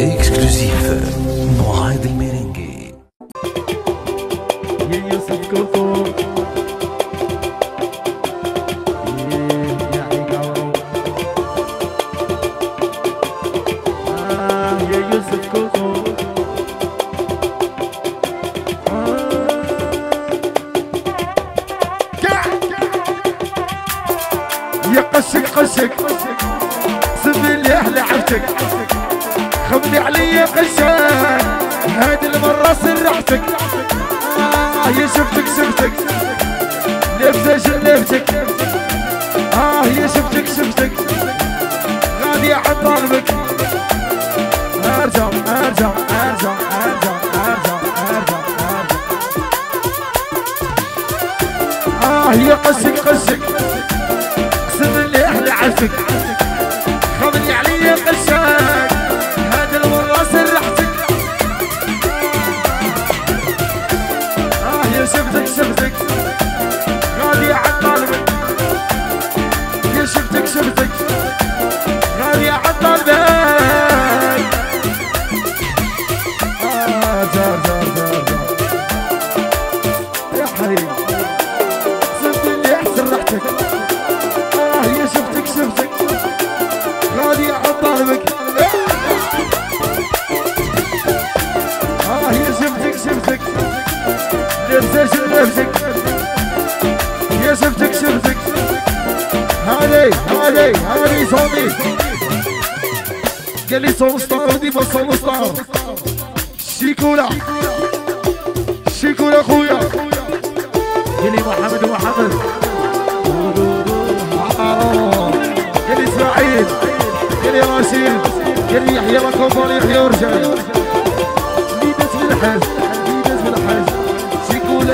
اكسكلوزيف معاذ الميرينجي يا يوسف كوكو يا يوسف كوكو يا قشك قشك سمي لي أهل عفتك خبني علي قشك هذه المرة سرحتك آه يا شفتك شفتك. لبسك لبسك آه يا شفتك شفتك. غادي عن ضربك أرجع أرجع أرجع أرجع أرجع أرجع آه يا قشك قشك اقسم اللي أحلى عفك شفتك شفتك. غالي عن طالبك يا شفتك شفتك. غالي عن طالبك آه جار جار جار. لبسك لبسك يا شفتك شفتك. هذي هذي هذي صوتي. قال لي صوت ستار ديما صوت ستار. شيكولا. شيكولا خويا. قال لي محمد محمد. آه. قال لي إسماعيل. قال لي رشيد قال لي يحيى الكوفر يحيى ورجال ليدت من الحاج ليدت من الحاج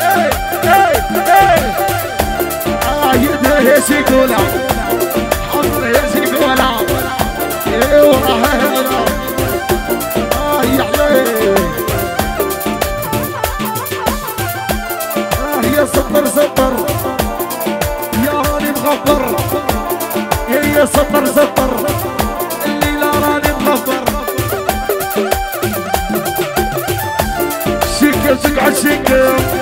اي آه يدها يا شيكولا حضر هلا آه يا حليل آه يا سطر سطر يا راني مغفر Aşıkım